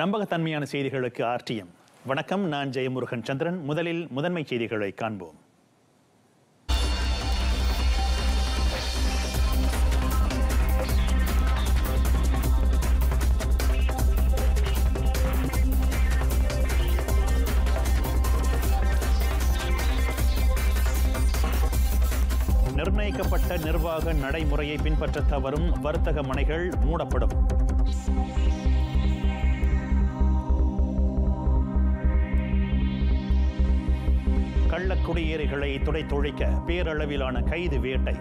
நம்பகத்தன்மையான செய்திகளுக்கு ஆர்டிஎம். வணக்கம் நான் ஜெயமுருகன் சந்திரன். முதலில் முதன்மை செய்திகளை காண்போம். நிர்ணயிக்கப்பட்ட நிர்வாக நடைமுறையை பின்பற்ற தவறும் வர்த்தக மனைகள் மூடப்படும். கள்ளக்குடியேறிகளை துடைத்தொழிக்க பேரளவிலான கைது வேட்டை.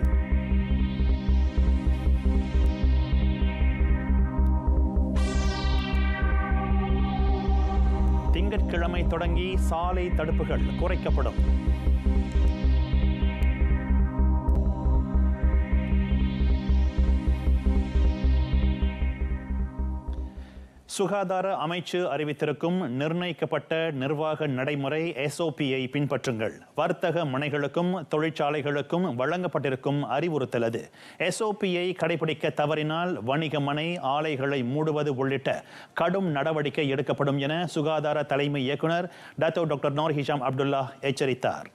திங்கட்கிழமை தொடங்கி சாலை தடுப்புகள் குறைக்கப்படும். சுகாதார அமைச்சு அறிவித்திருக்கும் நிர்ணயிக்கப்பட்ட நிர்வாக நடைமுறை எஸ்ஓபியை பின்பற்றுங்கள். வர்த்தக மனைகளுக்கும் தொழிற்சாலைகளுக்கும் வழங்கப்பட்டிருக்கும் அறிவுறுத்தல் அது. எஸ்ஓபியை கடைபிடிக்க தவறினால் வணிக மனை ஆலைகளை மூடுவது உள்ளிட்ட கடும் நடவடிக்கை எடுக்கப்படும் என சுகாதார தலைமை இயக்குனர் Dato doctor Noor Hisham Abdullah எச்சரித்தார்.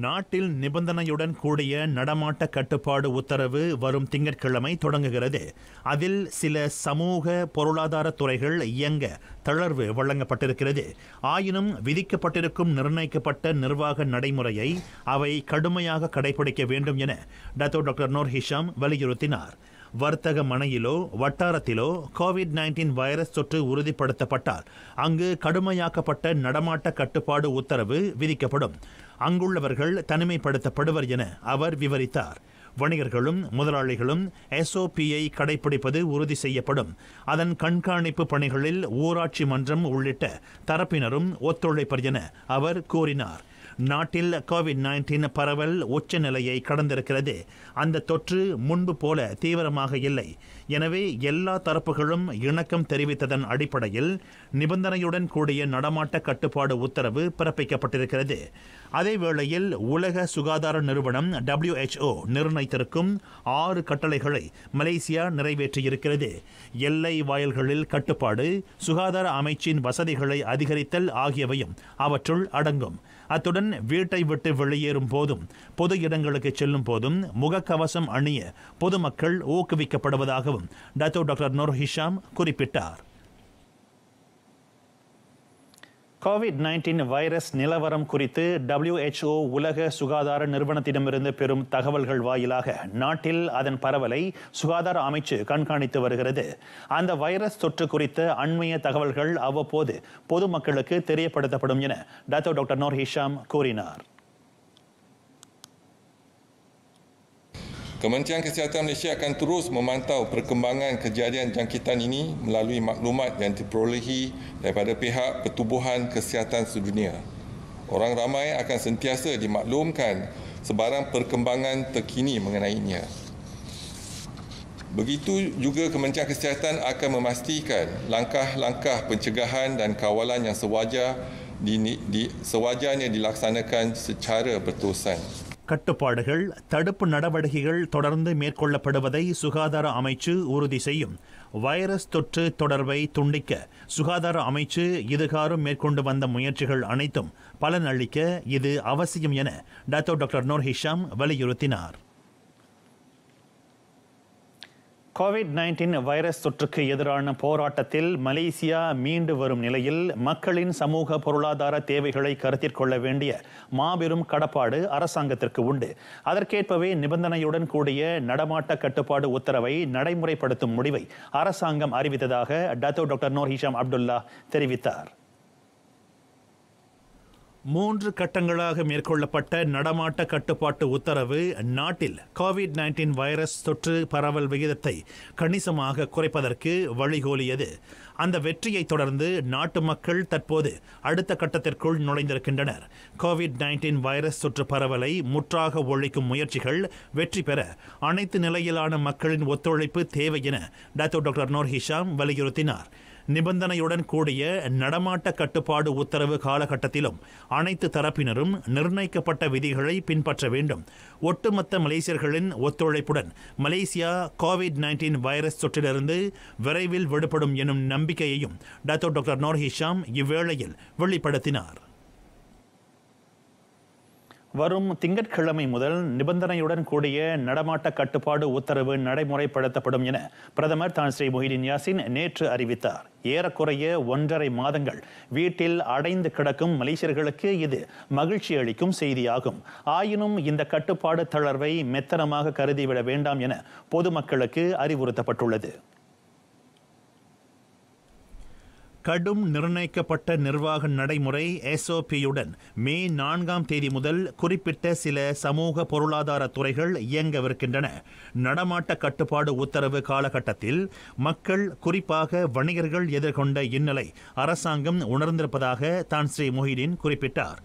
நாட்டில் நிபந்தனையுடன் கூடிய நடமாட்ட கட்டுப்பாடு உத்தரவு வரும் திங்கட்கிழமை தொடங்குகிறது. அதில் சில சமூக பொருளாதார துறைகள் இயங்க தளர்வு வழங்கப்பட்டிருக்கிறது. ஆயினும் விதிக்கப்பட்டிருக்கும் நிர்ணயிக்கப்பட்ட நிர்வாக நடைமுறையை அவை கடுமையாக கடைபிடிக்க வேண்டும் என டத்தோ டாக்டர் நோர் ஹிஷாம் வலியுறுத்தினார். வர்த்தக மனையிலோ வட்டாரத்திலோ கோவிட் நைன்டீன் வைரஸ் தொற்று உறுதிப்படுத்தப்பட்டால் அங்கு கடுமையாக்கப்பட்ட நடமாட்ட கட்டுப்பாடு உத்தரவு விதிக்கப்படும். அங்குள்ளவர்கள் தனிமைப்படுத்தப்படுவர் என அவர் விவரித்தார். வணிகர்களும் முதலாளிகளும் எஸ்ஓபியை கடைபிடிப்பது உறுதி செய்யப்படும். அதன் கண்காணிப்பு பணிகளில் ஊராட்சி மன்றம் உள்ளிட்ட தரப்பினரும் ஒத்துழைப்பர் என அவர் கூறினார். நாட்டில் கோவிட் நைன்டீன் பரவல் உச்ச நிலையை கடந்திருக்கிறது. அந்த தொற்று முன்பு போல தீவிரமாக இல்லை. எனவே எல்லா தரப்புகளும் இணக்கம் தெரிவித்ததன் அடிப்படையில் நிபந்தனையுடன் கூடிய நடமாட்ட கட்டுப்பாடு உத்தரவு பிறப்பிக்கப்பட்டிருக்கிறது. அதேவேளையில் உலக சுகாதார நிறுவனம் டபிள்யூஹெச்ஓ நிர்ணயித்திருக்கும் ஆறு கட்டளைகளை மலேசியா நிறைவேற்றியிருக்கிறது. எல்லை வாயில்களில் கட்டுப்பாடு சுகாதார அமைச்சின் வசதிகளை அதிகரித்தல் ஆகியவையும் அவற்றுள் அடங்கும். அத்துடன் வீட்டை விட்டு வெளியேறும் போதும் பொது இடங்களுக்கு செல்லும் போதும் முகக்கவசம் அணிய பொதுமக்கள் ஊக்குவிக்கப்படுவதாகவும் டத்தோ டாக்டர் நூர் ஹிஷாம் குறிப்பிட்டார். கோவிட் நைன்டீன் வைரஸ் நிலவரம் குறித்து டபிள்யூஹெச்ஓ உலக சுகாதார நிறுவனத்திடமிருந்து பெறும் தகவல்கள் வாயிலாக நாட்டில் அதன் பரவலை சுகாதார அமைச்சு கண்காணித்து வருகிறது. அந்த வைரஸ் தொற்று குறித்த அண்மைய தகவல்கள் அவ்வப்போது பொதுமக்களுக்கு தெரியப்படுத்தப்படும் என டாக்டர் டாக்டர் நோர் ஹிஷாம் கூறினார். Kementerian Kesihatan Malaysia akan terus memantau perkembangan kejadian jangkitan ini melalui maklumat yang diperolehi daripada pihak Pertubuhan Kesihatan Sedunia. Orang ramai akan sentiasa dimaklumkan sebarang perkembangan terkini mengenainya. Begitu juga Kementerian Kesihatan akan memastikan langkah-langkah pencegahan dan kawalan yang sewajar di, di, sewajarnya dilaksanakan secara berterusan. கட்டுப்பாடுகள் தடுப்பு நடவடிக்கைகள் தொடர்ந்து மேற்கொள்ளப்படுவதை சுகாதார அமைச்சு உறுதி செய்யும். Virus தொற்று தொடர்பை துண்டிக்க சுகாதார அமைச்சு இதுகாரும் மேற்கொண்டு வந்த முயற்சிகள் அனைத்தும் பலன் அளிக்க இது அவசியம் என டாக்டர் டாக்டர் நூர் ஹிஷாம் வலியுறுத்தினார். கோவிட் நைன்டீன் வைரஸ் தொற்றுக்கு எதிரான போராட்டத்தில் மலேசியா மீண்டு வரும் நிலையில் மக்களின் சமூக பொருளாதார தேவைகளை கருத்தில் கொள்ள வேண்டிய மாபெரும் கடப்பாடு அரசாங்கத்திற்கு உண்டு. அதற்கேற்பவே நிபந்தனையுடன் கூடிய நடமாட்ட கட்டுப்பாடு உத்தரவை நடைமுறைப்படுத்தும் முடிவை அரசாங்கம் அறிவித்ததாக Dato doctor Noor Hisham Abdullah தெரிவித்தார். மூன்று கட்டங்களாக மேற்கொள்ளப்பட்ட நடமாட்ட கட்டுப்பாட்டு உத்தரவு நாட்டில் கோவிட் நைன்டீன் வைரஸ் தொற்று பரவல் விகிதத்தை கணிசமாக குறைப்பதற்கு வழிகோலியது. அந்த வெற்றியை தொடர்ந்து நாட்டு மக்கள் தற்போது அடுத்த கட்டத்திற்குள் நுழைந்திருக்கின்றனர். கோவிட் நைன்டீன் வைரஸ் தொற்று பரவலை முற்றாக ஒழிக்கும் முயற்சிகள் வெற்றி பெற அனைத்து நிலையிலான மக்களின் ஒத்துழைப்பு தேவை என டாக்டர் டாக்டர் நோர் ஹிஷாம் வலியுறுத்தினார். நிபந்தனையுடன் கூடிய நடமாட்ட கட்டுப்பாடு உத்தரவு காலகட்டத்திலும் அனைத்து தரப்பினரும் நிர்ணயிக்கப்பட்ட விதிகளை பின்பற்ற வேண்டும். ஒட்டுமொத்த மலேசியர்களின் ஒத்துழைப்புடன் மலேசியா கோவிட் நைன்டீன் வைரஸ் தொற்றிலிருந்து விரைவில் விடுபடும் எனும் நம்பிக்கையையும் டாக்டர் டாக்டர் நோர் ஹிஷாம் இவ்வேளையில் வெளிப்படுத்தினார். வரும் திங்கட்கிழமை முதல் நிபந்தனையுடன் கூடிய நடமாட்ட கட்டுப்பாடு உத்தரவு நடைமுறைப்படுத்தப்படும் என பிரதமர் தான் ஸ்ரீ மொஹிதீன் யாசின் நேற்று அறிவித்தார். ஏறக்குறைய ஒன்றரை மாதங்கள் வீட்டில் அடைந்து கிடக்கும் மலேசியர்களுக்கு இது மகிழ்ச்சி அளிக்கும் செய்தியாகும். ஆயினும் இந்த கட்டுப்பாடு தளர்வை மெத்தனமாக கருதிவிட வேண்டாம் என பொதுமக்களுக்கு அறிவுறுத்தப்பட்டுள்ளது. கடும் நிர்ணயிக்கப்பட்ட நிர்வாக நடைமுறை எஸ்ஓபியுடன் மே நான்காம் தேதி முதல் குறிப்பிட்ட சில சமூக பொருளாதார துறைகள் இயங்கவிருக்கின்றன. நடமாட்ட கட்டுப்பாடு உத்தரவு காலகட்டத்தில் மக்கள் குறிப்பாக வணிகர்கள் எதிர்கொண்ட இந்நிலை அரசாங்கம் உணர்ந்திருப்பதாக தான் ஸ்ரீ மொஹிதீன் குறிப்பிட்டார்.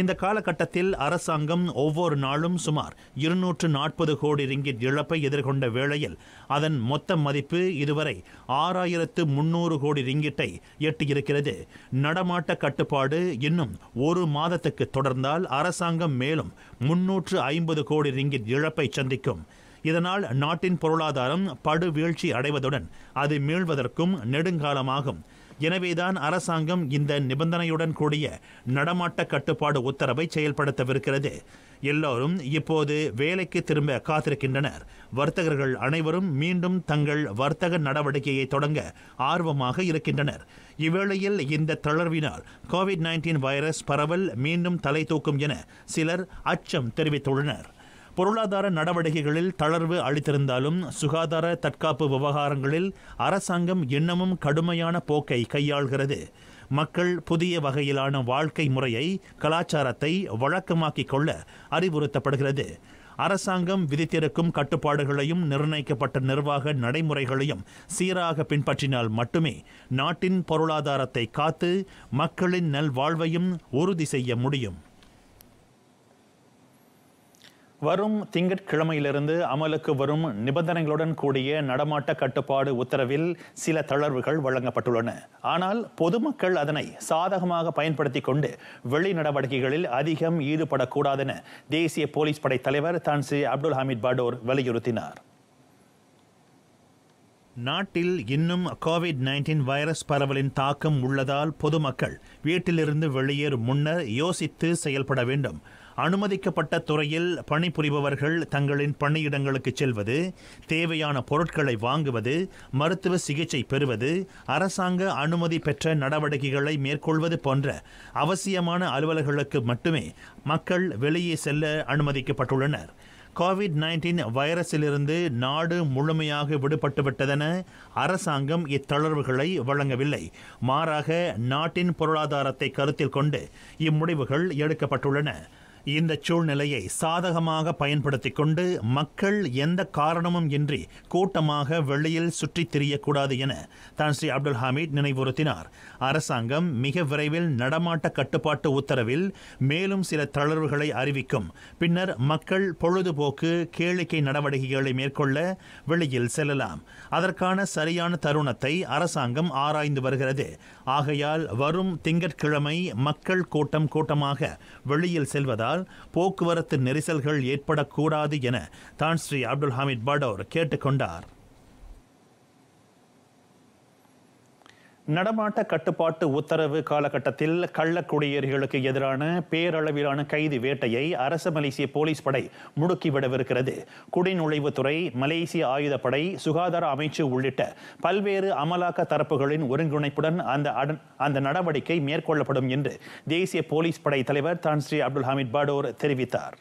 இந்த காலகட்டத்தில் அரசாங்கம் ஒவ்வொரு நாளும் சுமார் இருநூற்று நாற்பது கோடி ரிங்கிட் இழப்பை எதிர்கொண்ட வேளையில் அதன் மொத்த மதிப்பு இதுவரை ஆறாயிரத்து முன்னூறு கோடி ரிங்கிட்டை எட்டியிருக்கிறது. நடமாட்ட கட்டுப்பாடு இன்னும் ஒரு மாதத்துக்கு தொடர்ந்தால் அரசாங்கம் மேலும் முன்னூற்று ஐம்பது கோடி ரிங்கிட் இழப்பை சந்திக்கும். இதனால் நாட்டின் பொருளாதாரம் படு வீழ்ச்சி அடைவதுடன் அது மீள்வதற்கும் நெடுங்காலமாகும். எனவேதான் அரசாங்கம் இந்த நிபந்தனையுடன் கூடிய நடமாட்ட கட்டுப்பாடு உத்தரவை செயல்படுத்தவிருக்கிறது. எல்லோரும் இப்போது வேலைக்கு திரும்ப காத்திருக்கின்றனர். வர்த்தகர்கள் அனைவரும் மீண்டும் தங்கள் வர்த்தக நடவடிக்கையை தொடங்க ஆர்வமாக இருக்கின்றனர். இவ்வேளையில் இந்த தளர்வினால் கோவிட் நைன்டீன் வைரஸ் பரவல் மீண்டும் தலை தூக்கும் என சிலர் அச்சம் தெரிவித்துள்ளனர். பொருளாதார நடவடிக்கைகளில் தளர்வு அளித்திருந்தாலும் சுகாதார தற்காப்பு விவகாரங்களில் அரசாங்கம் இன்னமும் கடுமையான போக்கை கையாள்கிறது. மக்கள் புதிய வகையிலான வாழ்க்கை முறையை கலாச்சாரத்தை வழக்கமாக்கிக் கொள்ள அறிவுறுத்தப்படுகிறது. அரசாங்கம் விதித்திருக்கும் கட்டுப்பாடுகளையும் நிர்ணயிக்கப்பட்ட நிர்வாக நடைமுறைகளையும் சீராக பின்பற்றினால் மட்டுமே நாட்டின் பொருளாதாரத்தை காத்து மக்களின் நல்வாழ்வையும் உறுதி செய்ய முடியும். வரும் திங்கட்கிழமையிலிருந்து அமலுக்கு வரும் நிபந்தனைகளுடன் கூடிய நடமாட்ட கட்டுப்பாடு உத்தரவில் சில தளர்வுகள் வழங்கப்பட்டுள்ளன. ஆனால் பொதுமக்கள் அதனை சாதகமாக பயன்படுத்தி கொண்டு வெளி நடவடிக்கைகளில் அதிகம் ஈடுபடக்கூடாதென தேசிய போலீஸ் படை தலைவர் தான்சி அப்துல் ஹமீத் பாடோர் வலியுறுத்தினார். நாட்டில் இன்னும் கோவிட் நைன்டீன் வைரஸ் பரவலின் தாக்கம் உள்ளதால் பொதுமக்கள் வீட்டிலிருந்து வெளியேறும் முன்னர் யோசித்து செயல்பட வேண்டும். அனுமதிக்கப்பட்ட துறையில் பணிபுரிபவர்கள் தங்களின் பணியிடங்களுக்கு செல்வது தேவையான பொருட்களை வாங்குவது மருத்துவ சிகிச்சை பெறுவது அரசாங்க அனுமதி பெற்ற நடவடிக்கைகளை மேற்கொள்வது போன்ற அவசியமான அலுவலர்களுக்கு மட்டுமே மக்கள் வெளியே செல்ல அனுமதிக்கப்பட்டுள்ளனர். கோவிட் நைன்டீன் வைரஸிலிருந்து நாடு முழுமையாக விடுபட்டுவிட்டதென அரசாங்கம் இத்தளர்வுகளை வழங்கவில்லை. மாறாக நாட்டின் பொருளாதாரத்தை கருத்தில் கொண்டு இம்முடிவுகள் எடுக்கப்பட்டுள்ளன. இந்த சூழ்நிலையை சாதகமாக பயன்படுத்திக் கொண்டு மக்கள் எந்த காரணமும் இன்றி கூட்டமாக வெளியில் சுற்றித் திரியக்கூடாது என தான் ஸ்ரீ அப்துல் ஹமீத் நினைவுறுத்தினார். அரசாங்கம் மிக விரைவில் நடமாட்ட கட்டுப்பாட்டு உத்தரவில் மேலும் சில தளர்வுகளை அறிவிக்கும். பின்னர் மக்கள் பொழுதுபோக்கு கேளிக்கை நடவடிக்கைகளை மேற்கொள்ள வெளியில் செல்லலாம். அதற்கான சரியான தருணத்தை அரசாங்கம் ஆராய்ந்து வருகிறது. ஆகையால் வரும் திங்கட்கிழமை மக்கள் கூட்டம் கூட்டமாக வெளியில் செல்வதால் போக்குவரத்து நெரிசல்கள் ஏற்படக்கூடாது என தான் ஸ்ரீ அப்துல் ஹமீத் படோர் கேட்டுக்கொண்டார். நடமாட்ட கட்டுப்பாட்டு உத்தரவு காலகட்டத்தில் கள்ளக்குடியேறிகளுக்கு எதிரான பேரளவிலான கைது வேட்டையை அரச மலேசிய போலீஸ் படை முடுக்கிவிடவிருக்கிறது குடிநுழைவுத்துறை மலேசிய ஆயுதப்படை சுகாதார அமைச்சு உள்ளிட்ட பல்வேறு அமலாக்க தரப்புகளின் ஒருங்கிணைப்புடன் அந்த அந்த நடவடிக்கை மேற்கொள்ளப்படும் என்று தேசிய போலீஸ் படை தலைவர் தான் ஸ்ரீ அப்துல் ஹமீத் பாடோர் தெரிவித்தார்.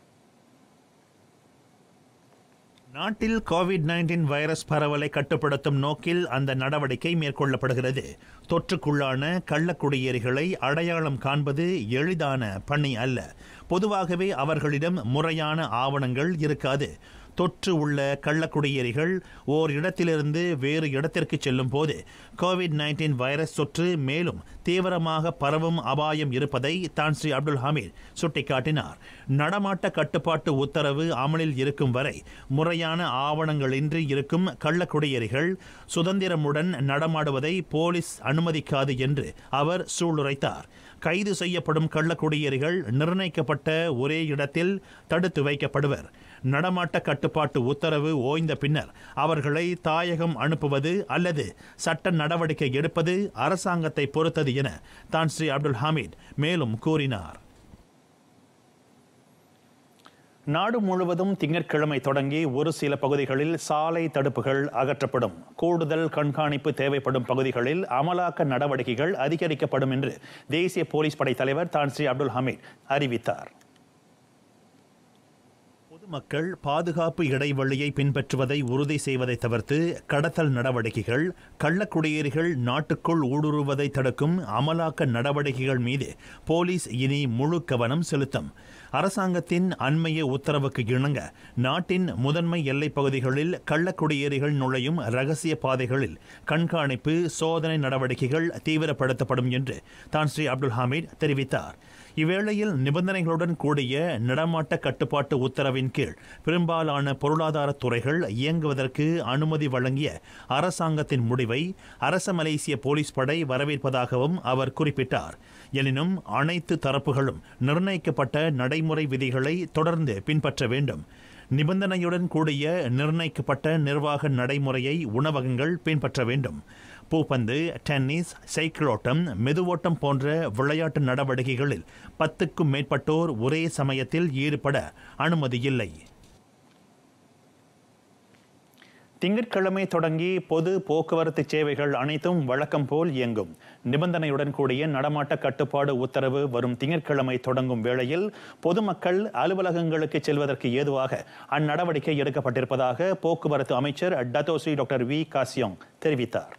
நாட்டில் கோவிட் நைன்டீன் வைரஸ் பரவலை கட்டுப்படுத்தும் நோக்கில் அந்த நடவடிக்கை மேற்கொள்ளப்படுகிறது. தொற்றுக்குள்ளான கள்ளக்குடியேறிகளை அடையாளம் காண்பது எளிதான பணி அல்ல. பொதுவாகவே அவர்களிடம் முறையான ஆவணங்கள் இருக்காது. தொற்று உள்ள கள்ளக்குடியேறிகள் ஓர் இடத்திலிருந்து வேறு இடத்திற்கு செல்லும் போது கோவிட் நைன்டீன் வைரஸ் தொற்று மேலும் தீவிரமாக பரவும் அபாயம் இருப்பதை தான் ஸ்ரீ அப்துல் ஹமீத் சுட்டிக்காட்டினார். நடமாட்ட கட்டுப்பாட்டு உத்தரவு அமலில் இருக்கும் வரை முறையான ஆவணங்களின்றி இருக்கும் கள்ளக்குடியேறிகள் சுதந்திரமுடன் நடமாடுவதை போலீஸ் அனுமதிக்காது என்று அவர் சூளுரைத்தார். கைது செய்யப்படும் கள்ளக்குடியேறிகள் நிர்ணயிக்கப்பட்ட ஒரே இடத்தில் தடுத்து வைக்கப்படுவர். நடமாட்ட கட்டுப்பாட்டு உத்தரவு ஓய்ந்த பின்னர் அவர்களை தாயகம் அனுப்புவது அல்லது சட்ட நடவடிக்கை எடுப்பது அரசாங்கத்தை பொறுத்தது என தான் ஸ்ரீ அப்துல் ஹமீத் மேலும் கூறினார். நாடு முழுவதும் திங்கட்கிழமை தொடங்கி ஒரு சில பகுதிகளில் சாலை தடுப்புகள் அகற்றப்படும். கூடுதல் கண்காணிப்பு தேவைப்படும் பகுதிகளில் அமலாக்க நடவடிக்கைகள் அதிகரிக்கப்படும் என்று தேசிய போலீஸ் படை தலைவர் தான் ஸ்ரீ அப்துல் ஹமீத் அறிவித்தார். பொதுமக்கள் பாதுகாப்பு இடைவெளியை பின்பற்றுவதை உறுதி செய்வதை தவிர்த்து கடத்தல் நடவடிக்கைகள் கள்ளக்குடியேறிகள் நாட்டுக்குள் ஊடுருவதை தடுக்கும் அமலாக்க நடவடிக்கைகள் மீது போலீஸ் இனி முழு கவனம் செலுத்தும். அரசாங்கத்தின் அண்மைய உத்தரவுக்கு இணங்க நாட்டின் முதன்மை எல்லைப் பகுதிகளில் கள்ளக்குடியேறிகள் நுழையும் ரகசிய பாதைகளில் கண்காணிப்பு சோதனை நடவடிக்கைகள் தீவிரப்படுத்தப்படும் என்று தான் ஸ்ரீ அப்துல் ஹமீத் தெரிவித்தார். இவ்வேளையில் நிபந்தனைகளுடன் கூடிய நடமாட்ட கட்டுப்பாட்டு உத்தரவின் கீழ் பெரும்பாலான பொருளாதார துறைகள் இயங்குவதற்கு அனுமதி வழங்கிய அரசாங்கத்தின் முடிவை அரச மலேசிய போலீஸ் படை வரவேற்பதாகவும் அவர் குறிப்பிட்டார். எனினும் அனைத்து தரப்புகளும் நிர்ணயிக்கப்பட்ட நடைமுறை விதிகளை தொடர்ந்து பின்பற்ற வேண்டும். நிபந்தனையுடன் கூடிய நிர்ணயிக்கப்பட்ட நிர்வாக நடைமுறையை உணவகங்கள் பின்பற்ற வேண்டும். பூப்பந்து டென்னிஸ் சைக்கிளோட்டம் மெதுவோட்டம் போன்ற விளையாட்டு நடவடிக்கைகளில் பத்துக்கும் மேற்பட்டோர் ஒரே சமயத்தில் ஈடுபட அனுமதி இல்லை திங்கட்கிழமை தொடங்கி பொது போக்குவரத்து சேவைகள் அனைத்தும் வழக்கம் போல் இயங்கும். நிபந்தனையுடன் கூடிய நடமாட்ட கட்டுப்பாடு உத்தரவு வரும் திங்கட்கிழமை தொடங்கும் வேளையில் பொதுமக்கள் அலுவலகங்களுக்கு செல்வதற்கு ஏதுவாக அந்நடவடிக்கை எடுக்கப்பட்டிருப்பதாக போக்குவரத்து அமைச்சர் டத்தோசி டாக்டர் வி. காசியோங் தெரிவித்தார்.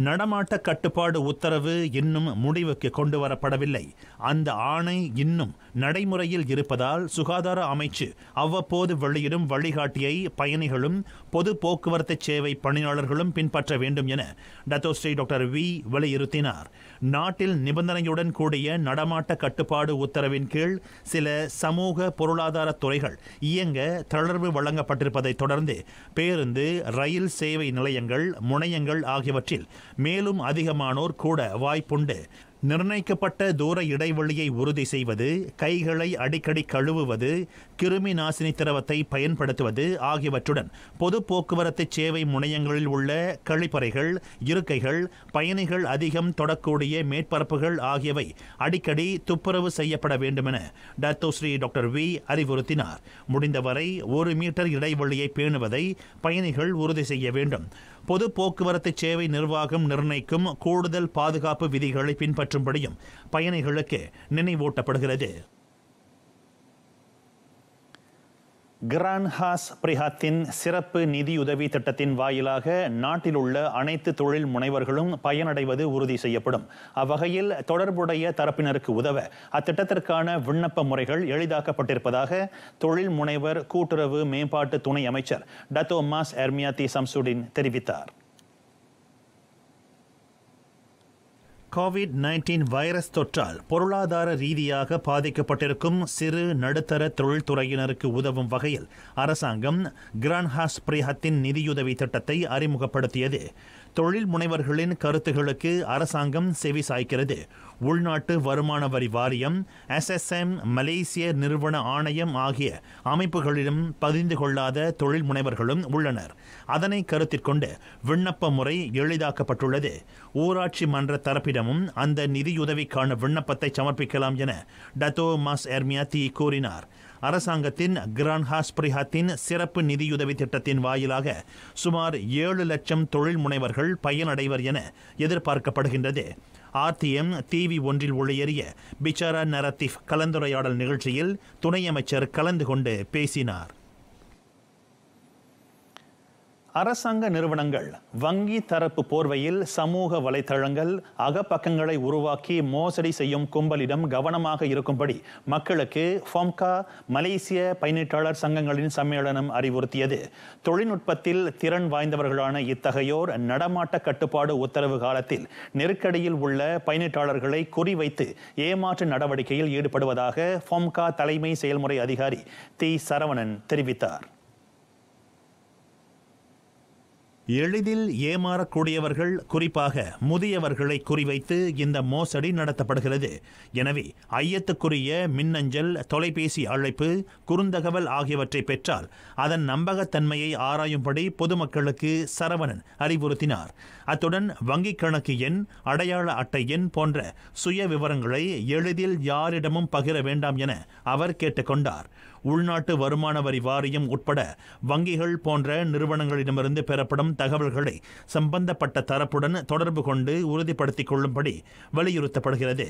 நடமாட்ட கட்டுப்பாடு உத்தரவு இன்னும் முடிவுக்கு கொண்டு வரப்படவில்லை அந்த ஆணை இன்னும் நடைமுறையில் இருப்பதால் சுகாதார அமைச்சு அவ்வப்போது வெளியிடும் வழிகாட்டியை பயணிகளும் பொது போக்குவரத்து சேவை பணியாளர்களும் பின்பற்ற வேண்டும் என டத்தோஸ்ரீ டாக்டர் வி. வலியுறுத்தினார் நாட்டில் நிபந்தனையுடன் கூடிய நடமாட்ட கட்டுப்பாடு உத்தரவின் கீழ் சில சமூக பொருளாதார துறைகள் இயங்க தளர்வு வழங்கப்பட்டிருப்பதைத் தொடர்ந்து பேருந்து ரயில் சேவை நிலையங்கள் முனையங்கள் ஆகியவற்றில் மேலும் அதிகமானோர் கூட வாய்ப்புண்டு. நிர்ணயிக்கப்பட்ட தூர இடைவெளியை உறுதி செய்வது கைகளை அடிக்கடி கழுவுவது கிருமி நாசினி திரவத்தை பயன்படுத்துவது ஆகியவற்றுடன் பொது போக்குவரத்து சேவை முனையங்களில் உள்ள கழிப்பறைகள் இருக்கைகள் பயணிகள் அதிகம் தொடக்கூடிய மேற்பரப்புகள் ஆகியவை அடிக்கடி துப்புரவு செய்யப்பட வேண்டுமென டத்தோஸ்ரீ டாக்டர் வி அறிவுறுத்தினார். முடிந்தவரை ஒரு மீட்டர் இடைவெளியை பேணுவதை பயணிகள் உறுதி செய்ய வேண்டும். பொது போக்குவரத்து சேவை நிர்வாகம் நிர்ணயிக்கும் கூடுதல் பாதுகாப்பு விதிகளை பின்பற்றும்படியும் பயணிகளுக்கு நினைவூட்டப்படுகிறது. கிரான்ஹாஸ் பிரிஹாத்தின் சிறப்பு நிதியுதவி திட்டத்தின் வாயிலாக நாட்டில் உள்ள அனைத்து தொழில் முனைவர்களும் பயனடைவது உறுதி செய்யப்படும். அவ்வகையில் தொடர்புடைய தரப்பினருக்கு உதவ அத்திட்டத்திற்கான விண்ணப்ப முறைகள் எளிதாக்கப்பட்டிருப்பதாக தொழில் முனைவர் கூட்டுறவு மேம்பாட்டு துணை அமைச்சர் டத்தோமாஸ் எர்மியாத்தி சம்சுடின் தெரிவித்தார். கோவிட் நைன்டீன் வைரஸ் தொற்றால் பொருளாதார ரீதியாக பாதிக்கப்பட்டிருக்கும் சிறு நடுத்தர தொழில்துறையினருக்கு உதவும் வகையில் அரசாங்கம் கிரான்ஹாஸ் பிரிஹத்தின் நிதியுதவி திட்டத்தை அறிமுகப்படுத்தியது. தொழில் முனைவர்களின் கருத்துகளுக்கு அரசாங்கம் செவி சாய்க்கிறது. உள்நாட்டு வருமான வரி வாரியம் எஸ்எஸ்எம் மலேசிய நிறுவன ஆணையம் ஆகிய அமைப்புகளிலும் பதிந்து கொள்ளாத தொழில் முனைவர்களும் உள்ளனர். அதனை கருத்திற்கொண்டு விண்ணப்ப முறை எளிதாக்கப்பட்டுள்ளது. ஊராட்சி மன்ற தரப்பிடமும் அந்த நிதியுதவிக்கான விண்ணப்பத்தை சமர்ப்பிக்கலாம் என டத்தோ மாஸ் எர்மியா தி கூறினார். அரசாங்கத்தின் கிரான்ஹாஸ் பிரிஹாத்தின் சிறப்பு நிதியுதவி திட்டத்தின் வாயிலாக சுமார் ஏழு லட்சம் தொழில் முனைவர்கள் பயனடைவர் என எதிர்பார்க்கப்படுகின்றது. ஆர்டிஎம் டிவி ஒன்றில் ஒளியேறிய பிச்சாரா நரத்திஃப் கலந்துரையாடல் நிகழ்ச்சியில் துணை அமைச்சர் கலந்து கொண்டு பேசினார். அரசாங்க நிறுவனங்கள் வங்கி தரப்பு போர்வையில் சமூக வலைத்தளங்கள் அகப்பக்கங்களை உருவாக்கி மோசடி செய்யும் கும்பலிடம் கவனமாக இருக்கும்படி மக்களுக்கு ஃபோம்கா மலேசிய பயனீட்டாளர் சங்கங்களின் சம்மேளனம் அறிவுறுத்தியது. தொழில்நுட்பத்தில் திறன் வாய்ந்தவர்களான இத்தகையோர் நடமாட்ட கட்டுப்பாடு உத்தரவு காலத்தில் நெருக்கடியில் உள்ள பயனீட்டாளர்களை குறிவைத்து ஏமாற்று நடவடிக்கையில் ஈடுபடுவதாக ஃபோம்கா தலைமை செயல்முறை அதிகாரி தி சரவணன் தெரிவித்தார். எளிதில் ஏமாறக்கூடியவர்கள் குறிப்பாக முதியவர்களை குறிவைத்து இந்த மோசடி நடத்தப்படுகிறது. எனவே ஐயத்துக்குரிய மின்னஞ்சல் தொலைபேசி அழைப்பு குறுந்தகவல் ஆகியவற்றை பெற்றால் அதன் நம்பகத்தன்மையை ஆராயும்படி பொதுமக்களுக்கு சரவணன் அறிவுறுத்தினார். அத்துடன் வங்கிக் கணக்கு எண் அடையாள அட்டை எண் போன்ற சுய விவரங்களை எளிதில் யாரிடமும் பகிர வேண்டாம் என அவர் கேட்டுக்கொண்டார். உள்நாட்டு வருமான வரி வாரியம் உட்பட வங்கிகள் போன்ற நிறுவனங்களிடமிருந்து பெறப்படும் தகவல்களை சம்பந்தப்பட்ட தரப்புடன் தொடர்பு கொண்டு உறுதிப்படுத்திக் கொள்ளும்படி வலியுறுத்தப்படுகிறது.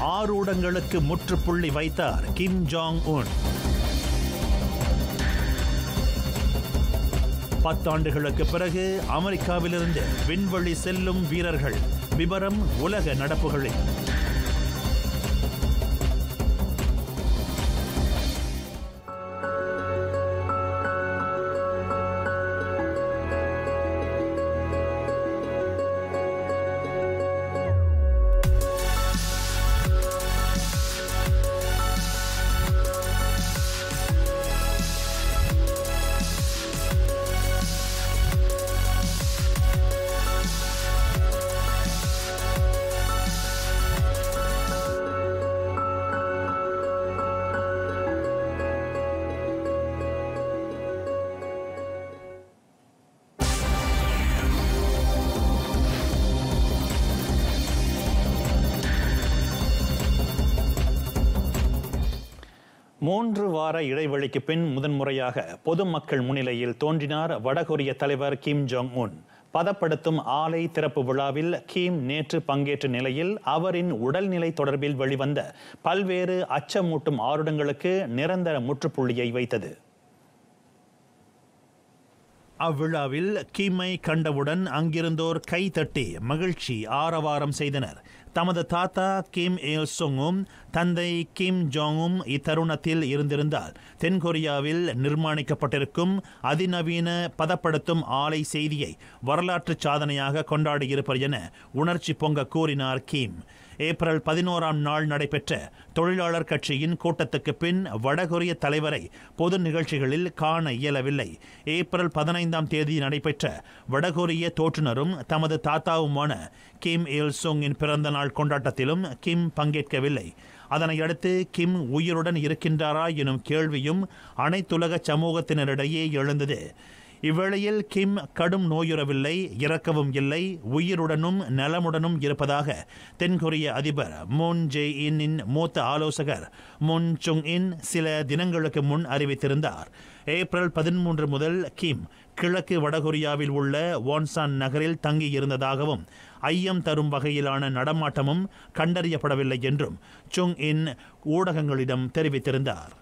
ஆரூடங்களுக்கு முற்றுப்புள்ளி வைத்தார் கிம் ஜாங் உன். பத்தாண்டுகளுக்கு பிறகு அமெரிக்காவிலிருந்து விண்வெளி செல்லும் வீரர்கள் விவரம் உலக நடப்புகளில். வார இடைவெளிக்கு பின் முதன்முறையாக பொதுமக்கள் முன்னிலையில் தோன்றினார் வடகொரிய தலைவர் கிம் ஜோங் உன் பதப்படுத்தும் ஆலை திறப்பு விழாவில் கிம் நேற்று பங்கேற்ற நிலையில் அவரின் உடல்நிலை தொடர்பில் வெளிவந்த பல்வேறு அச்சமூட்டும் ஆருடங்களுக்கு நிரந்தர முற்றுப்புள்ளியை வைத்தது. அவ்விழாவில் கிம்மை கண்டவுடன் அங்கிருந்தோர் கைதட்டி மகிழ்ச்சி ஆரவாரம் செய்தனர். தமது தாத்தா கிம் ஏல் சொங்கும் தந்தை கிம் ஜோங்கும் இத்தருணத்தில் இருந்திருந்தால் தென்கொரியாவில் நிர்மாணிக்கப்பட்டிருக்கும் அதிநவீன பதப்படுத்தும் ஆலை செய்தியை வரலாற்று சாதனையாக கொண்டாடியிருப்பர் என உணர்ச்சி பொங்க கூறினார் கிம். ஏப்ரல் பதினோராம் நாள் நடைபெற்ற தொழிலாளர் கட்சியின் கூட்டத்துக்கு பின் வடகொரிய தலைவரை பொது நிகழ்ச்சிகளில் காண இயலவில்லை. ஏப்ரல் பதினைந்தாம் தேதி நடைபெற்ற வடகொரிய தோற்றுநரும் தமது தாத்தாவுமான கிம் இல் சுங்கின் பிறந்த நாள் கொண்டாட்டத்திலும் கிம் பங்கேற்கவில்லை. அதனையடுத்து கிம் உயிருடன் இருக்கின்றாரா எனும் கேள்வியும் அனைத்துலக சமூகத்தினரிடையே எழுந்தது. இவ்வேளையில் கிம் கடும் நோயுறவில்லை இறக்கவும் இல்லை உயிருடனும் நலமுடனும் இருப்பதாக தென்கொரிய அதிபர் மூன் ஜே இன் மூத்த ஆலோசகர் முன் சுங் இன் சில தினங்களுக்கு முன் அறிவித்திருந்தார். ஏப்ரல் பதிமூன்று முதல் கிம் கிழக்கு வடகொரியாவில் உள்ள வான்சான் நகரில் தங்கியிருந்ததாகவும் ஐயம் தரும் வகையிலான நடமாட்டமும் கண்டறியப்படவில்லை என்றும் சுங் இன் ஊடகங்களிடம் தெரிவித்திருந்தார்.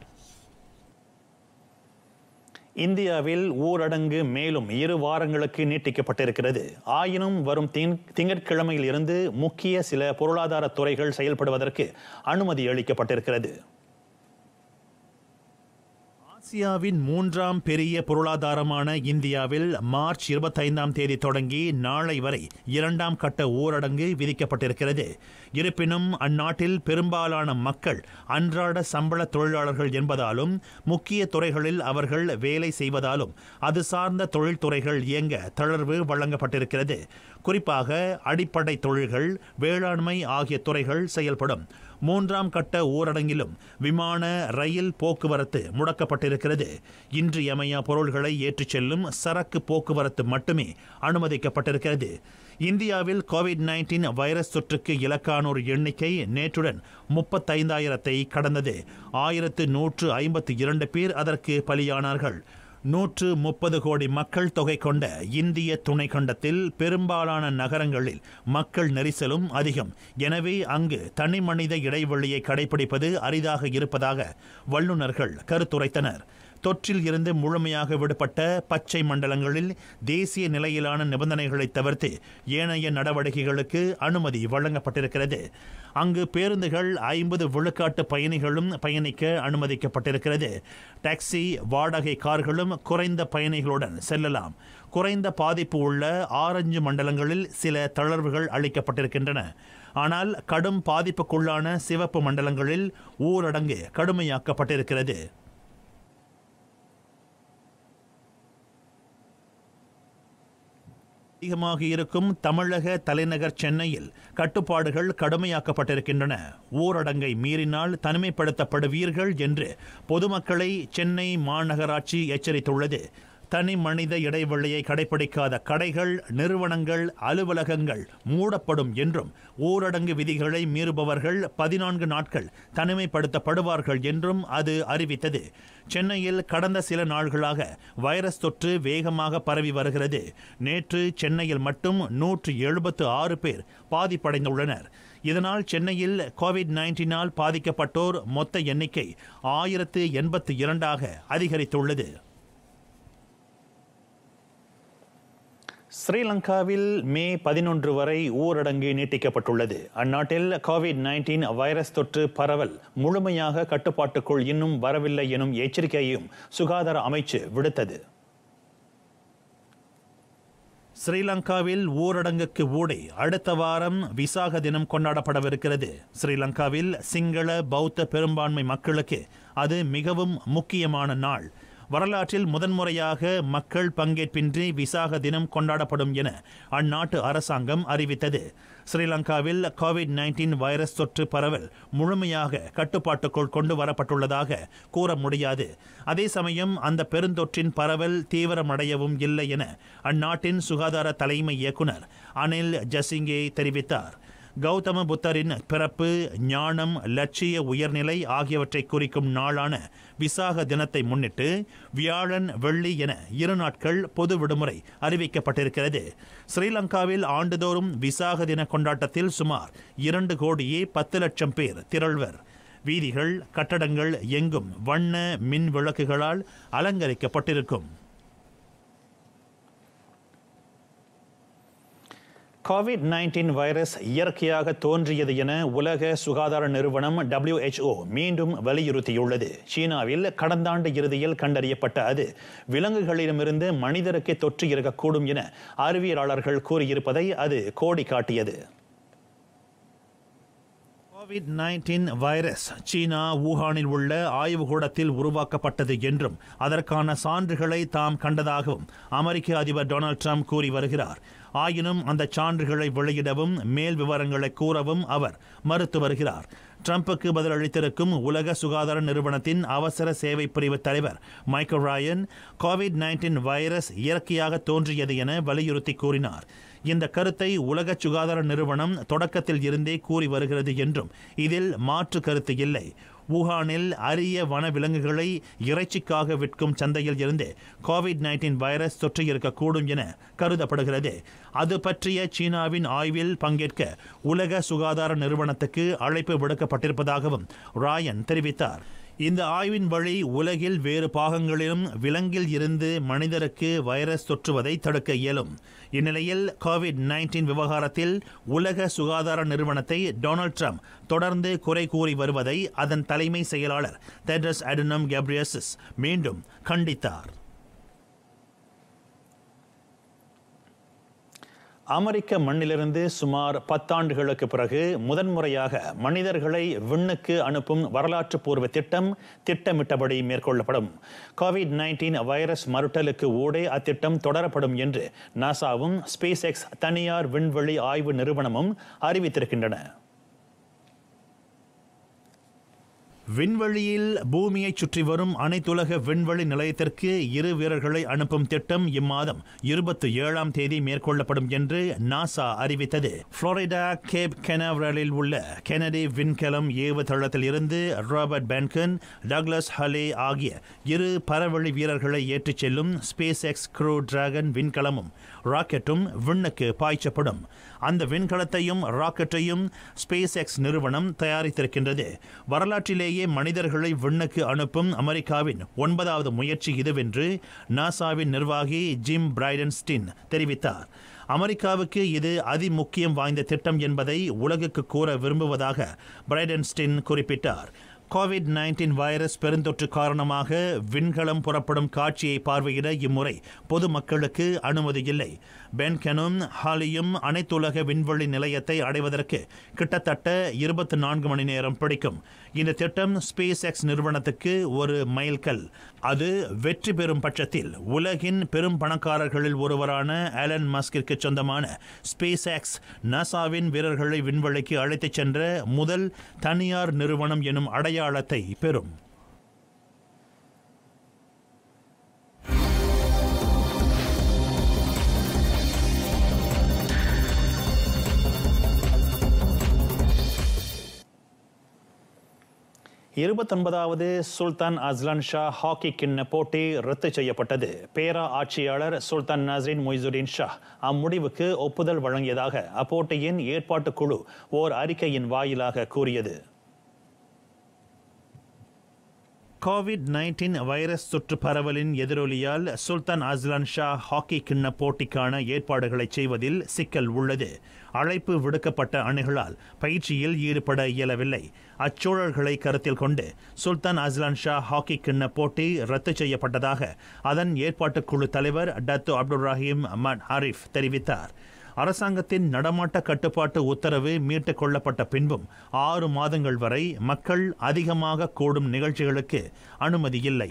இந்தியாவில் ஊரடங்கு மேலும் இரு வாரங்களுக்கு நீட்டிக்கப்பட்டிருக்கிறது. ஆயினும் வரும் திங்கட்கிழமையில் இருந்து முக்கிய சில பொருளாதார துறைகள் செயல்படுவதற்கு அனுமதி அளிக்கப்பட்டிருக்கிறது. ஆசியாவின் மூன்றாம் பெரிய பொருளாதாரமான இந்தியாவில் மார்ச் இருபத்தைந்தாம் தேதி தொடங்கி நாளை வரை இரண்டாம் கட்ட ஊரடங்கு விதிக்கப்பட்டிருக்கிறது. இருப்பினும் அந்நாட்டில் பெரும்பாலான மக்கள் அன்றாட சம்பள தொழிலாளர்கள் என்பதாலும் முக்கிய துறைகளில் அவர்கள் வேலை செய்வதாலும் அது சார்ந்த தொழில்துறைகள் இயங்க தளர்வு வழங்கப்பட்டிருக்கிறது. குறிப்பாக அடிப்படை தொழில்கள் வேளாண்மை ஆகிய துறைகள் செயல்படும். மூன்றாம் கட்ட ஊரடங்கிலும் விமான ரயில் போக்குவரத்து முடக்கப்பட்டிருக்கிறது. இன்றியமையா பொருள்களை ஏற்றிச் செல்லும் சரக்கு போக்குவரத்து மட்டுமே அனுமதிக்கப்பட்டிருக்கிறது. இந்தியாவில் கோவிட் நைன்டீன் வைரஸ் தொற்றுக்கு இலக்கானோர் எண்ணிக்கை நேற்றுடன் முப்பத்தைந்தாயிரத்தை கடந்தது. ஆயிரத்து நூற்று ஐம்பத்தி இரண்டு பேர் அதற்கு பலியானார்கள். நூற்று முப்பது கோடி மக்கள் தொகை கொண்ட இந்திய துணைக்கண்டத்தில் பெரும்பாலான நகரங்களில் மக்கள் நெரிசலும் அதிகம். எனவே அங்கு தனி மனித இடைவெளியை கடைபிடிப்பது அரிதாக இருப்பதாக வல்லுநர்கள் கருத்துரைத்தனர். தொற்றில் இருந்து முழுமையாக விடுபட்ட பச்சை மண்டலங்களில் தேசிய நிலையிலான நிபந்தனைகளை தவிர்த்து ஏனைய நடவடிக்கைகளுக்கு அனுமதி வழங்கப்பட்டிருக்கிறது. அங்கு பேருந்துகள் ஐம்பது விழுக்காட்டு பயணிகளும் பயணிக்க அனுமதிக்கப்பட்டிருக்கிறது. டாக்ஸி வாடகை கார்களும் குறைந்த பயணிகளுடன் செல்லலாம். குறைந்த பாதிப்பு உள்ள ஆரஞ்சு மண்டலங்களில் சில தளர்வுகள் அளிக்கப்பட்டிருக்கின்றன. ஆனால் கடும் பாதிப்புக்குள்ளான சிவப்பு மண்டலங்களில் ஊரடங்கு கடுமையாக்கப்பட்டிருக்கிறது. அதிகமாக இருக்கும் தமிழக தலைநகர் சென்னையில் கட்டுப்பாடுகள் கடுமையாக்கப்பட்டிருக்கின்றன. ஊரடங்கை மீறினால் தனிமைப்படுத்தப்படுவீர்கள் என்று பொதுமக்களை சென்னை மாநகராட்சி எச்சரித்துள்ளது. தனி மனித இடைவெளியை கடைபிடிக்காத கடைகள் நிறுவனங்கள் அலுவலகங்கள் மூடப்படும் என்றும் ஊரடங்கு விதிகளை மீறுபவர்கள் பதினான்கு நாட்கள் தனிமைப்படுத்தப்படுவார்கள் என்றும் அது அறிவித்தது. சென்னையில் கடந்த சில நாள்களாக வைரஸ் தொற்று வேகமாக பரவி வருகிறது. நேற்று சென்னையில் மட்டும் நூற்று எழுபத்து ஆறு பேர் பாதிப்படைந்துள்ளனர். இதனால் சென்னையில் கோவிட் நைன்டீனால் பாதிக்கப்பட்டோர் மொத்த எண்ணிக்கை ஆயிரத்து எண்பத்து இரண்டாக அதிகரித்துள்ளது. ஸ்ரீலங்காவில் மே பதினொன்று வரை ஊரடங்கு நீட்டிக்கப்பட்டுள்ளது. அந்நாட்டில் கோவிட் நைன்டீன் வைரஸ் தொற்று பரவல் முழுமையாக கட்டுப்பாட்டுக்குள் இன்னும் வரவில்லை எனும் எச்சரிக்கையையும் சுகாதார அமைச்சு விடுத்தது. ஸ்ரீலங்காவில் ஊரடங்குக்கு ஊடே அடுத்த வாரம் விசாக தினம் கொண்டாடப்படவிருக்கிறது. ஸ்ரீலங்காவில் சிங்கள பௌத்த பெரும்பான்மை மக்களுக்கு அது மிகவும் முக்கியமான நாள். வரலாற்றில் முதன்முறையாக மக்கள் பங்கேற்பின்றி விசாக தினம் கொண்டாடப்படும் என அந்நாட்டு அரசாங்கம் அறிவித்தது. ஸ்ரீலங்காவில் கோவிட் நைன்டீன் வைரஸ் தொற்று பரவல் முழுமையாக கட்டுப்பாட்டுக்குள் கொண்டு வரப்பட்டுள்ளதாக கூற முடியாது. அதே சமயம் அந்த பெருந்தொற்றின் பரவல் தீவிரமடையவும் இல்லை என அந்நாட்டின் சுகாதார தலைமை இயக்குனர் அனில் ஜசிங்கே தெரிவித்தார். கௌதம புத்தரின் பிறப்பு ஞானம் லட்சிய உயர்நிலை ஆகியவற்றை குறிக்கும் நாளான விசாக தினத்தை முன்னிட்டு வியாழன் வெள்ளி என இரு நாட்கள் பொது விடுமுறை அறிவிக்கப்பட்டிருக்கிறது. ஸ்ரீலங்காவில் ஆண்டுதோறும் விசாக தின கொண்டாட்டத்தில் சுமார் இரண்டு கோடியே பத்து லட்சம் பேர் திரள்வர். வீதிகள் கட்டடங்கள் எங்கும் வண்ண மின் விளக்குகளால் அலங்கரிக்கப்பட்டிருக்கும். கோவிட் நைன்டீன் வைரஸ் இயற்கையாக தோன்றியது என உலக சுகாதார நிறுவனம் டபிள்யூஹெச்ஓ மீண்டும் வலியுறுத்தியுள்ளது. சீனாவில் கடந்த ஆண்டு இறுதியில் கண்டறியப்பட்ட அது விலங்குகளிடமிருந்து மனிதருக்கு தொற்று இருக்கக்கூடும் என அறிவியலாளர்கள் கூறியிருப்பதை அது கோடி காட்டியது கோவிட் நைன்டீன் வைரஸ் சீனா வூஹானில் உள்ள ஆய்வுக்கூடத்தில் உருவாக்கப்பட்டது என்றும் அதற்கான சான்றுகளை தாம் கண்டதாகவும் அமெரிக்க அதிபர் டொனால்ட் ட்ரம்ப் கூறி வருகிறார். ஆயினும் அந்த சான்றுகளை வெளியிடவும் மேல் விவரங்களை கூறவும் அவர் மறுத்து வருகிறார். ட்ரம்புக்கு பதிலளித்திருக்கும் உலக சுகாதார நிறுவனத்தின் அவசர சேவை பிரிவு தலைவர் Michael Ryan covid nineteen virus இயற்கையாக தோன்றியது என வலியுறுத்தி கூறினார். இந்த கருத்தை உலக சுகாதார நிறுவனம் தொடக்கத்தில் இருந்தே கூறி வருகிறது என்றும் இதில் மாற்று கருத்து இல்லை. வூஹானில் அரிய வன விலங்குகளை இறைச்சிக்காக விற்கும் சந்தையில் இருந்து கோவிட் நைன்டீன் வைரஸ் தொற்று இருக்கக்கூடும் என கருதப்படுகிறது. அது பற்றிய சீனாவின் ஆய்வில் பங்கேற்க உலக சுகாதார நிறுவனத்துக்கு அழைப்பு விடுக்கப்பட்டிருப்பதாகவும் ராயன் தெரிவித்தார். இந்த ஆய்வின் வழி உலகில் வேறு பாகங்களிலும் விலங்கில் இருந்து மனிதருக்கு வைரஸ் தொற்றுவதை தடுக்க இயலும். இந்நிலையில் கோவிட் நைன்டீன் விவகாரத்தில் உலக சுகாதார நிறுவனத்தை டொனால்ட் ட்ரம்ப் தொடர்ந்து குறை கூறி வருவதை அதன் தலைமை செயலாளர் தெட்ரஸ் அடனம் கேப்ரியசஸ் மீண்டும் கண்டித்தார். அமெரிக்க மண்ணிலிருந்து சுமார் பத்தாண்டுகளுக்கு பிறகு முதன்முறையாக மனிதர்களை விண்ணுக்கு அனுப்பும் வரலாற்று பூர்வ திட்டம் திட்டமிட்டபடி மேற்கொள்ளப்படும். கோவிட் நைன்டீன் வைரஸ் மறுட்டலுக்கு ஊடே அத்திட்டம் தொடரப்படும் என்று நாசாவும் ஸ்பேஸ் எக்ஸ் தனியார் விண்வெளி ஆய்வு நிறுவனமும் அறிவித்திருக்கின்றன. விண்வெளியில் பூமியை சுற்றி வரும் அனைத்துலக விண்வெளி நிலையத்திற்கு இரு வீரர்களை அனுப்பும் திட்டம் இம்மாதம் இருபத்தி ஏழாம் தேதி மேற்கொள்ளப்படும் என்று நாசா அறிவித்தது. புளோரிடா கேப் கெனவரலில் உள்ள கெனடி விண்கலம் ஏவுதளத்தில் இருந்து ராபர்ட் பென்கன் டக்ளஸ் ஹலே ஆகிய இரு பரவழி வீரர்களை ஏற்றிச் செல்லும் ஸ்பேஸ் எக்ஸ் க்ரூ டிராகன் விண்கலமும் ராக்கெட்டும் விண்ணுக்கு பாய்ச்சப்படும். அந்த விண்கலத்தையும் ராக்கெட்டையும் ஸ்பேஸ் எக்ஸ் நிறுவனம் தயாரித்திருக்கின்றது. வரலாற்றிலேயே மனிதர்களை விண்ணுக்கு அனுப்பும் அமெரிக்காவின் ஒன்பதாவது முயற்சி இதுவென்று நாசாவின் நிர்வாகி ஜிம் பிரைடன்ஸ்டின் தெரிவித்தார். அமெரிக்காவுக்கு இது அதிமுக்கியம் வாய்ந்த திட்டம் என்பதை உலகுக்கு கூற விரும்புவதாக பிரைடன்ஸ்டின் குறிப்பிட்டார். கோவிட் நைன்டீன் வைரஸ் பெருந்தொற்று காரணமாக விண்கலம் புறப்படும் காட்சியை பார்வையிட இம்முறை பொதுமக்களுக்கு அனுமதி இல்லை. பென்கனும் ஹாலியும் அனைத்துலக விண்வெளி நிலையத்தை அடைவதற்கு கிட்டத்தட்ட இருபத்தி நான்கு மணி நேரம் பிடிக்கும். இந்த திட்டம் ஸ்பேஸ் எக்ஸ் நிறுவனத்துக்கு ஒரு மைல்கல். அது வெற்றி பெறும் பட்சத்தில் உலகின் பெரும் பணக்காரர்களில் ஒருவரான அலன் மஸ்கிற்கு சொந்தமான ஸ்பேஸ் எக்ஸ் நாசாவின் வீரர்களை விண்வெளிக்கு அழைத்துச் சென்ற முதல் தனியார் நிறுவனம் எனும் அடையாளத்தை பெறும். இருபத்தொன்பதாவது சுல்தான் அஸ்லான் ஷா ஹாக்கி கிண்ண போட்டி ரத்து செய்யப்பட்டது. பேரா ஆட்சியாளர் சுல்தான் நஸ்ரின் மொய்சுடீன் ஷா அம்முடிவுக்கு ஒப்புதல் வழங்கியதாக அப்போட்டியின் ஏற்பாட்டுக் குழு ஓர் அறிக்கையின் வாயிலாக கூறியது. கோவிட் நைன்டீன் வைரஸ் தொற்று பரவலின் எதிரொலியால் சுல்தான் அஸ்லான் ஷா ஹாக்கி கிண்ண போட்டிக்கான ஏற்பாடுகளை செய்வதில் சிக்கல் உள்ளது. அழைப்பு விடுக்கப்பட்ட அணிகளால் பயிற்சியில் ஈடுபட இயலவில்லை. அச்சூழல்களை கருத்தில் கொண்டு சுல்தான் அஸ்லான் ஷா ஹாக்கி கிண்ண போட்டி ரத்து செய்யப்பட்டதாக அதன் ஏற்பாட்டுக் குழு தலைவர் Datuk Abdul Rahim Aman Harif தெரிவித்தார். அரசாங்கத்தின் நடமாட்ட கட்டுப்பாட்டு உத்தரவு மீட்டுக் கொள்ளப்பட்ட பின்பும் ஆறு மாதங்கள் வரை மக்கள் அதிகமாக கூடும் நிகழ்ச்சிகளுக்கு அனுமதி இல்லை.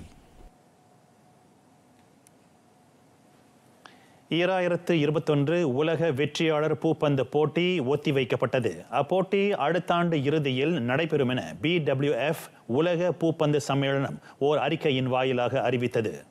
ஈராயிரத்து இருபத்தொன்று உலக வெற்றியாளர் பூப்பந்து போட்டி ஒத்திவைக்கப்பட்டது. அப்போட்டி அடுத்த ஆண்டு இறுதியில் நடைபெறும் என பிடபிள்யூஎஃப் உலக பூப்பந்து சம்மேளனம் ஓர் அறிக்கையின் வாயிலாக அறிவித்தது.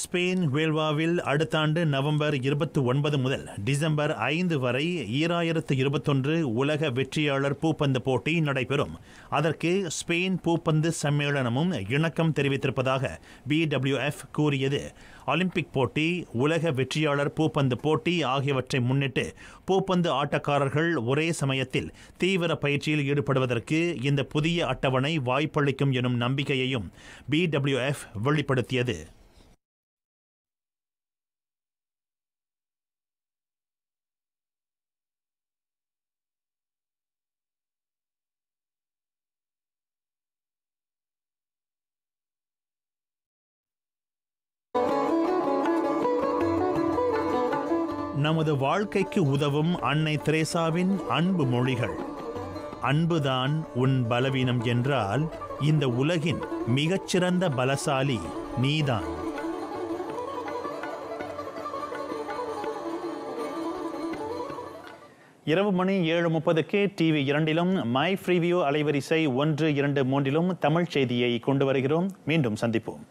ஸ்பெயின் வேல்வாவில் அடுத்த ஆண்டு நவம்பர் இருபத்தி ஒன்பது முதல் டிசம்பர் ஐந்து வரை ஈராயிரத்து இருபத்தொன்று உலக வெற்றியாளர் பூப்பந்து போட்டி நடைபெறும். அதற்கு ஸ்பெயின் பூப்பந்து சம்மேளனமும் இணக்கம் தெரிவித்திருப்பதாக பிடபிள்யூஎஃப் கூறியது. ஒலிம்பிக் போட்டி உலக வெற்றியாளர் பூப்பந்து போட்டி ஆகியவற்றை முன்னிட்டு பூப்பந்து ஆட்டக்காரர்கள் ஒரே சமயத்தில் தீவிர பயிற்சியில் ஈடுபடுவதற்கு இந்த புதிய அட்டவணை வாய்ப்பளிக்கும் எனும் நம்பிக்கையையும் பிடபிள்யூஎஃப் வெளிப்படுத்தியது. நமது வாழ்க்கைக்கு உதவும் அன்னை திரேசாவின் அன்பு மொழிகள். அன்புதான் உன் பலவீனம் என்றால் இந்த உலகின் மிகச்சிறந்த பலசாலி நீதான். இரவு மணி ஏழு முப்பதுக்கு டிவி இரண்டிலும் மை ஃப்ரீவியூ அலைவரிசை ஒன்று இரண்டு மூன்றிலும் தமிழ் செய்தியை கொண்டு வருகிறோம். மீண்டும் சந்திப்போம்.